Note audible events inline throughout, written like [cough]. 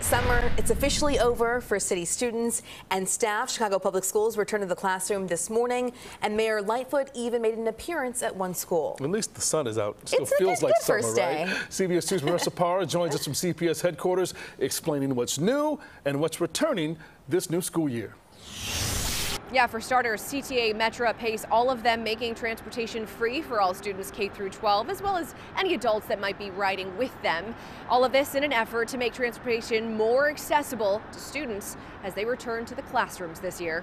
Summer, it's officially over for city students and staff. Chicago Public Schools returned to the classroom this morning, and Mayor Lightfoot even made an appearance at one school. At least the sun is out. Still It's feels good- like good summer, first right? day. CBS 2's Marissa Parra [laughs] joins us from CPS headquarters explaining what's new and what's returning this new school year. Yeah, for starters, CTA Metra PACE, all of them making transportation free for all students K through 12, as well as any adults that might be riding with them. All of this in an effort to make transportation more accessible to students as they return to the classrooms this year.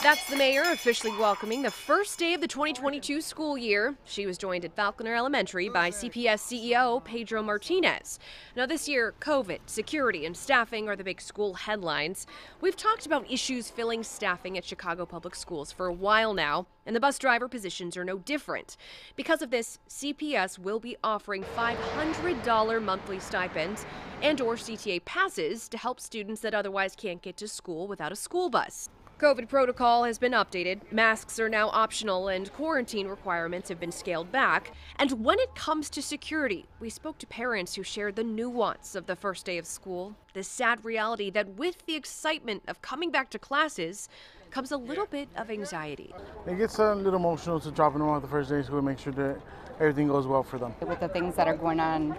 That's the mayor officially welcoming the first day of the 2022 school year. She was joined at Falconer Elementary by CPS CEO Pedro Martinez. Now, this year, COVID, security, and staffing are the big school headlines. We've talked about issues filling staffing at Chicago Public Schools for a while now, and the bus driver positions are no different. Because of this, CPS will be offering $500 monthly stipends and or CTA passes to help students that otherwise can't get to school without a school bus. COVID protocol has been updated. Masks are now optional and quarantine requirements have been scaled back. And when it comes to security, we spoke to parents who shared the nuance of the first day of school, the sad reality that with the excitement of coming back to classes comes a little bit of anxiety. It gets a little emotional to dropping them off the first day of school and make sure that everything goes well for them. with the things that are going on,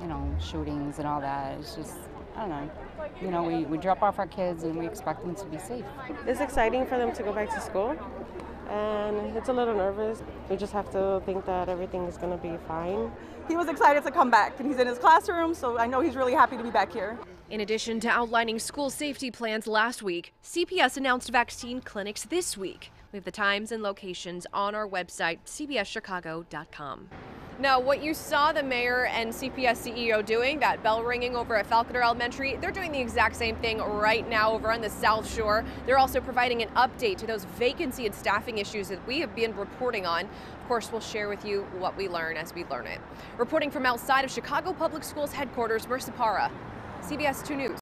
you know, shootings and all that. It's just, I don't know. You know, we, we drop off our kids and we expect them to be safe. It's exciting for them to go back to school, and it's a little nervous. We just have to think that everything is going to be fine. he was excited to come back and he's in his classroom so i know he's really happy to be back here In addition to outlining school safety plans last week, CPS announced vaccine clinics this week. We have the times and locations on our website, cbschicago.com. Now, what you saw the mayor and CPS CEO doing, that bell ringing over at Falconer Elementary, they're doing the exact same thing right now over on the South Shore. They're also providing an update to those vacancy and staffing issues that we have been reporting on. Of course, we'll share with you what we learn as we learn it. Reporting from outside of Chicago Public Schools headquarters, Marissa Parra, CBS 2 News.